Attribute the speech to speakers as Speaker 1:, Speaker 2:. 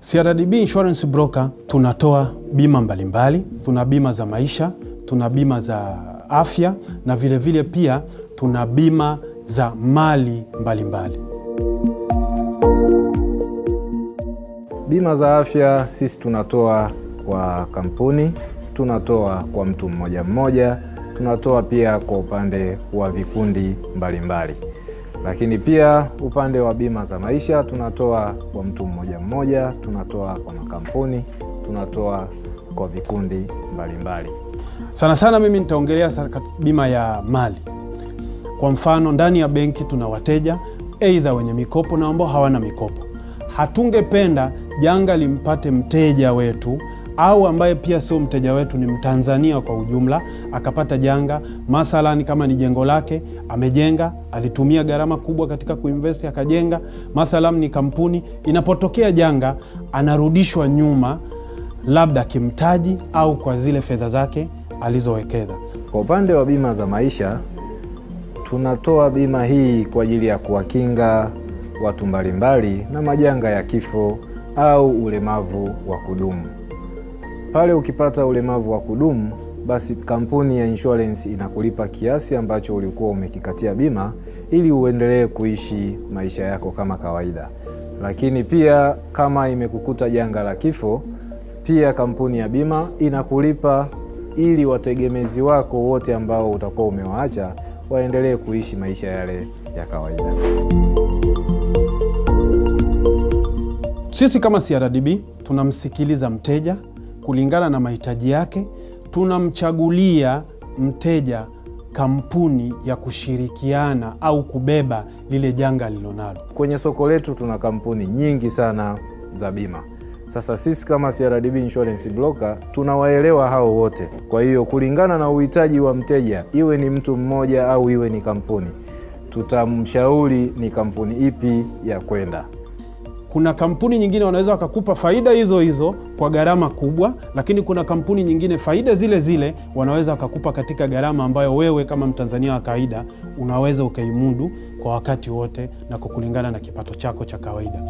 Speaker 1: CRDB Insurance Broker tunatoa bima mbalimbali. Tuna bima za maisha, tuna bima za afya na vilevile vile pia tuna bima za mali mbalimbali.
Speaker 2: Bima za afya sisi tunatoa kwa kampuni, tunatoa kwa mtu mmoja mmoja, tunatoa pia kwa upande wa vikundi mbalimbali mbali. Lakini pia upande wa bima za maisha tunatoa kwa mtu mmoja mmoja, tunatoa kwa makampuni, tunatoa kwa vikundi mbalimbali mbali.
Speaker 1: Sana sana mimi nitaongelea bima ya mali. Kwa mfano, ndani ya benki tuna wateja aidha wenye mikopo na ambao hawana mikopo. Hatungependa janga limpate mteja wetu au ambaye pia sio mteja wetu, ni Mtanzania kwa ujumla, akapata janga, mathalan kama ni jengo lake amejenga, alitumia gharama kubwa katika kuinvesti akajenga, mathalan ni kampuni, inapotokea janga anarudishwa nyuma, labda kimtaji au kwa zile fedha zake alizowekeza.
Speaker 2: Kwa upande wa bima za maisha, tunatoa bima hii kwa ajili ya kuwakinga watu mbalimbali na majanga ya kifo au ulemavu wa kudumu. Pale ukipata ulemavu wa kudumu, basi kampuni ya insurance inakulipa kiasi ambacho ulikuwa umekikatia bima ili uendelee kuishi maisha yako kama kawaida. Lakini pia kama imekukuta janga la kifo, pia kampuni ya bima inakulipa ili wategemezi wako wote ambao utakuwa umewaacha waendelee kuishi maisha yale ya kawaida.
Speaker 1: Sisi kama CRDB tunamsikiliza mteja kulingana na mahitaji yake, tunamchagulia mteja kampuni ya kushirikiana au kubeba lile janga alilonalo.
Speaker 2: Kwenye soko letu tuna kampuni nyingi sana za bima. Sasa sisi kama CRDB Insurance Broker tunawaelewa hao wote. Kwa hiyo kulingana na uhitaji wa mteja, iwe ni mtu mmoja au iwe ni kampuni, tutamshauri ni kampuni ipi ya kwenda.
Speaker 1: Kuna kampuni nyingine wanaweza wakakupa faida hizo hizo kwa gharama kubwa, lakini kuna kampuni nyingine faida zile zile wanaweza wakakupa katika gharama ambayo wewe kama Mtanzania wa kawaida unaweza ukaimudu kwa wakati wote na kwa kulingana na kipato chako cha kawaida.